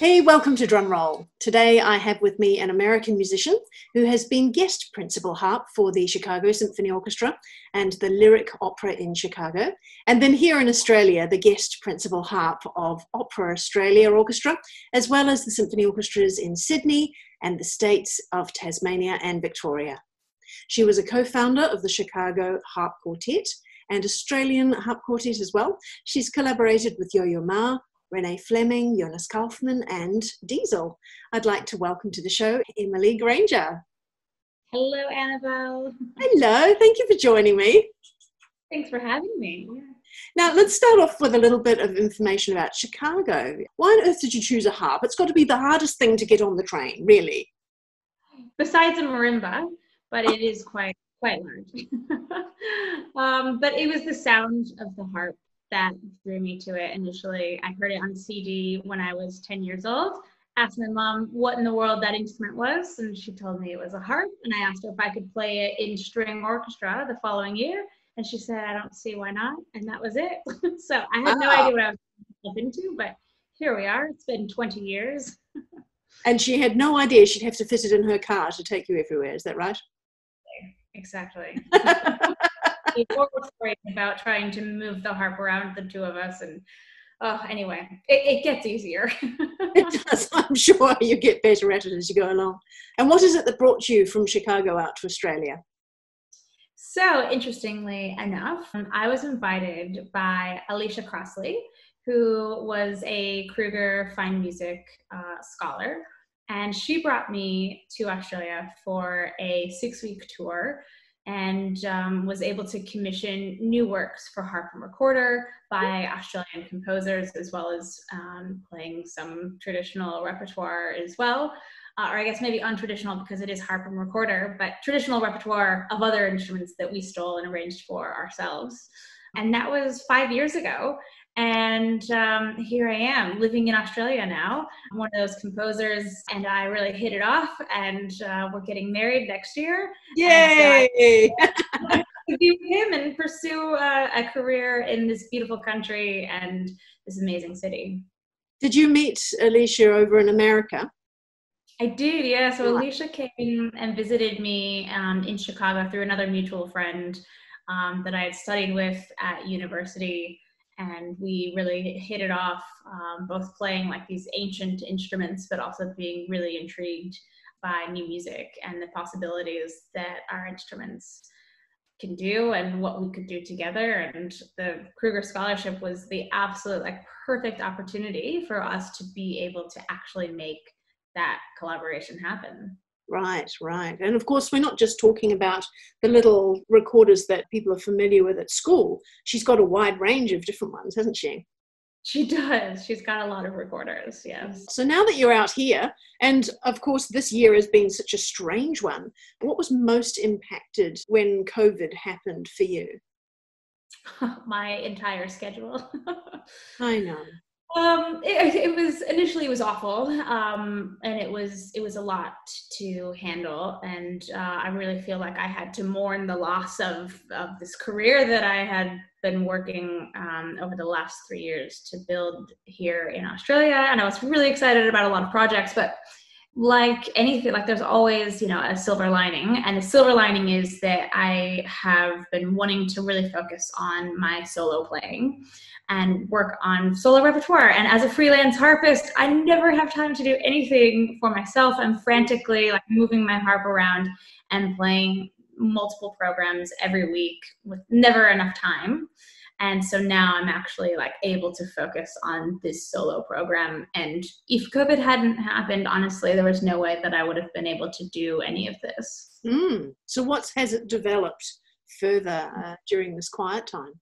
Hey, welcome to DrummRoll. Today I have with me an American musician who has been guest principal harp for the Chicago Symphony Orchestra and the Lyric Opera in Chicago. And then here in Australia, the guest principal harp of Opera Australia Orchestra, as well as the symphony orchestras in Sydney and the states of Tasmania and Victoria. She was a co founder of the Chicago Harp Quartet and Australian Harp Quartet as well. She's collaborated with Yo Yo Ma, Renee Fleming, Jonas Kaufmann, and Diesel. I'd like to welcome to the show Emily Granger. Hello, Annabelle. Hello, thank you for joining me. Thanks for having me. Now, let's start off with a little bit of information about Chicago. Why on earth did you choose a harp? It's got to be the hardest thing to get on the train, really. Besides a marimba, but it is quite quite large. um, but it was the sound of the harp that drew me to it initially. I heard it on CD when I was 10 years old. Asked my mom what in the world that instrument was, and she told me it was a harp. And I asked her if I could play it in string orchestra the following year, and she said, "I don't see why not." And that was it. so I had no ah. idea what I was into, but here we are. It's been 20 years. and she had no idea she'd have to fit it in her car to take you everywhere. Is that right? Exactly. about trying to move the harp around the two of us and oh anyway it, it gets easier. It does i'm sure. You get better at it as you go along. And what is it that brought you from chicago out to australia? So interestingly enough i was invited by alicia crossley who was a kruger fine music uh, scholar. And she brought me to australia for a six week tour and um, was able to commission new works for harp and recorder by Australian composers, as well as um, playing some traditional repertoire as well. Uh, or I guess maybe untraditional because it is harp and recorder, but traditional repertoire of other instruments that we stole and arranged for ourselves. And that was five years ago. And um, here I am living in Australia now. I'm one of those composers, and I really hit it off. And uh, we're getting married next year. Yay! Be with him and pursue uh, a career in this beautiful country and this amazing city. Did you meet Alicia over in America? I did, yeah. So Alicia came and visited me um, in Chicago through another mutual friend um, that I had studied with at university and we really hit it off, um, both playing like these ancient instruments, but also being really intrigued by new music and the possibilities that our instruments can do and what we could do together. And the Kruger Scholarship was the absolute like perfect opportunity for us to be able to actually make that collaboration happen. Right, right. And of course, we're not just talking about the little recorders that people are familiar with at school. She's got a wide range of different ones, hasn't she? She does. She's got a lot of recorders, yes. So now that you're out here, and of course, this year has been such a strange one, what was most impacted when COVID happened for you? My entire schedule. I know. Um, it, it, was initially it was awful, um, and it was it was a lot to handle, and uh, I really feel like I had to mourn the loss of of this career that I had been working um, over the last three years to build here in Australia, and I was really excited about a lot of projects, but like anything like there's always you know a silver lining. And the silver lining is that i have been wanting to really focus on my solo playing and work on solo repertoire. And as a freelance harpist i never have time to do anything for myself. I'm frantically like moving my harp around and playing multiple programs every week with never enough time and so now i'm actually like able to focus on this solo program and if covid hadn't happened honestly there was no way that i would have been able to do any of this mm. so what has it developed further uh, during this quiet time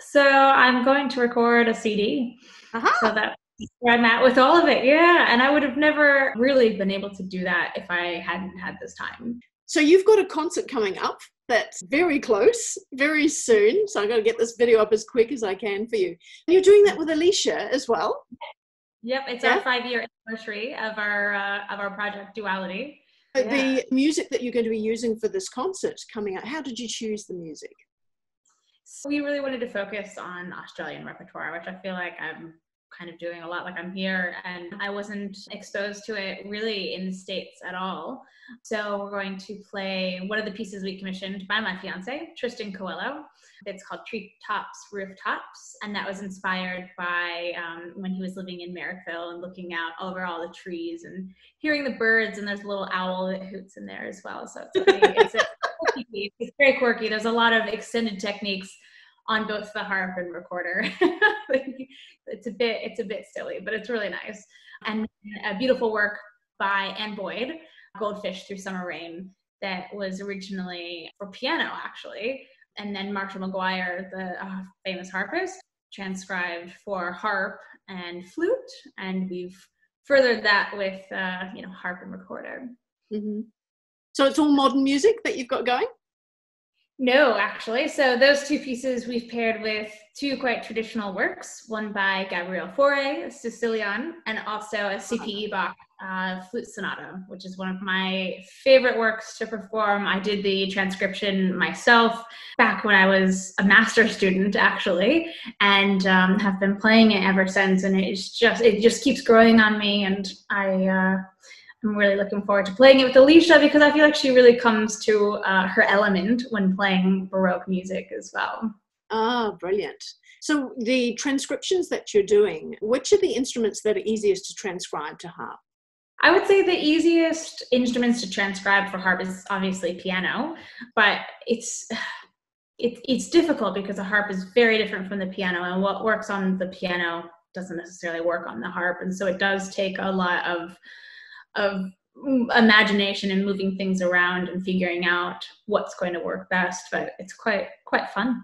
so i'm going to record a cd uh-huh. so that where I'm at with all of it. Yeah. And I would have never really been able to do that if I hadn't had this time. So you've got a concert coming up that's very close, very soon. So I'm going to get this video up as quick as I can for you. And you're doing that with Alicia as well. Yep, it's yeah. our five-year anniversary of our uh, of our project Duality. Yeah. The music that you're going to be using for this concert coming out. How did you choose the music? So we really wanted to focus on Australian repertoire, which I feel like I'm kind of doing a lot like I'm here and I wasn't exposed to it really in the States at all. So we're going to play one of the pieces we commissioned by my fiance, Tristan Coelho. It's called Treetops Rooftops. And that was inspired by um, when he was living in Marrickville and looking out over all the trees and hearing the birds. And there's a little owl that hoots in there as well. So it's, it's, it's very quirky. There's a lot of extended techniques on both the harp and recorder. it's a bit it's a bit silly, but it's really nice. And a beautiful work by Anne Boyd, Goldfish Through Summer Rain, that was originally for piano actually, and then Marshall McGuire, the uh, famous harpist, transcribed for harp and flute, and we've furthered that with uh, you know harp and recorder. Mm-hmm. So it's all modern music that you've got going. No, actually. So those two pieces we've paired with two quite traditional works, one by Gabriel Fauré, Sicilienne, and also a C.P. Bach uh, flute sonata, which is one of my favorite works to perform. I did the transcription myself back when I was a master student, actually, and um, have been playing it ever since. And it's just it just keeps growing on me, and I. Uh, I'm really looking forward to playing it with Alicia because I feel like she really comes to uh, her element when playing Baroque music as well. Ah, brilliant. So, the transcriptions that you're doing, which are the instruments that are easiest to transcribe to harp? I would say the easiest instruments to transcribe for harp is obviously piano, but it's it, it's difficult because a harp is very different from the piano, and what works on the piano doesn't necessarily work on the harp, and so it does take a lot of of imagination and moving things around and figuring out what's going to work best but it's quite quite fun.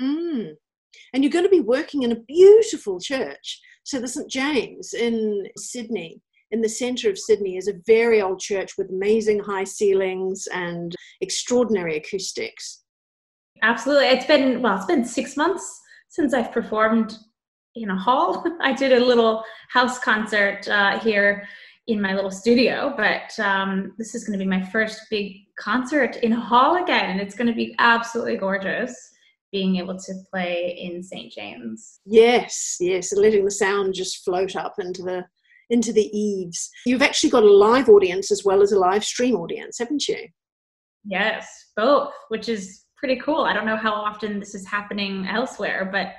Mm. and you're going to be working in a beautiful church. So the st james in sydney in the center of sydney is a very old church with amazing high ceilings and extraordinary acoustics. Absolutely. It's been well it's been six months since i've performed in a hall. I did a little house concert uh, here in my little studio, but um, this is going to be my first big concert in a hall again, and it's going to be absolutely gorgeous being able to play in St. James. Yes, yes, and letting the sound just float up into the into the eaves. You've actually got a live audience as well as a live stream audience, haven't you? Yes, both, which is pretty cool. I don't know how often this is happening elsewhere, but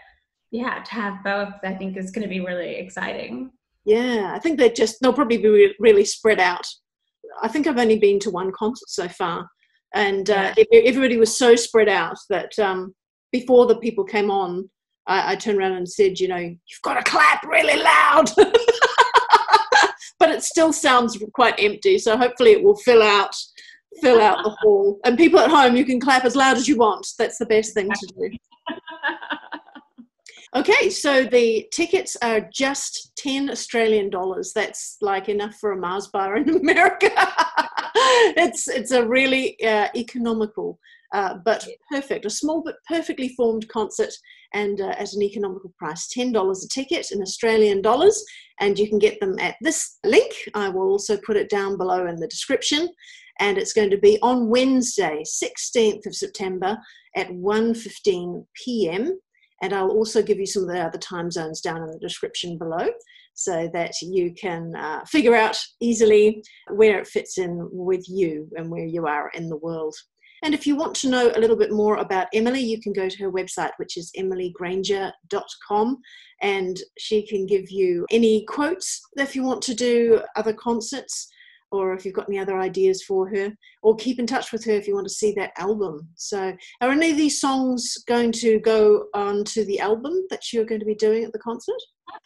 yeah, to have both, I think is going to be really exciting. Yeah, I think they're just they'll probably be really spread out. I think I've only been to one concert so far, and uh, everybody was so spread out that um, before the people came on, I, I turned around and said, you know, you've got to clap really loud. but it still sounds quite empty, so hopefully it will fill out fill out the hall. And people at home, you can clap as loud as you want. That's the best thing to do. Okay, so the tickets are just 10 Australian dollars. That's like enough for a Mars bar in America. it's, it's a really uh, economical uh, but perfect, a small but perfectly formed concert and uh, at an economical price $10 a ticket in Australian dollars. And you can get them at this link. I will also put it down below in the description. And it's going to be on Wednesday, 16th of September at 1.15 p.m. And I'll also give you some of the other time zones down in the description below so that you can uh, figure out easily where it fits in with you and where you are in the world. And if you want to know a little bit more about Emily, you can go to her website, which is emilygranger.com, and she can give you any quotes if you want to do other concerts or if you've got any other ideas for her, or keep in touch with her if you want to see that album. So, are any of these songs going to go on to the album that you're going to be doing at the concert?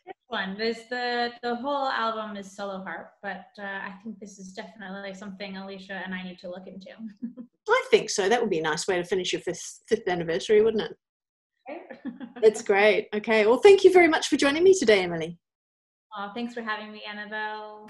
this one. There's the the whole album is solo harp, but uh, I think this is definitely something Alicia and I need to look into. I think so. That would be a nice way to finish your fifth fifth anniversary, wouldn't it? That's great. Okay. Well, thank you very much for joining me today, Emily. Oh, thanks for having me, Annabelle.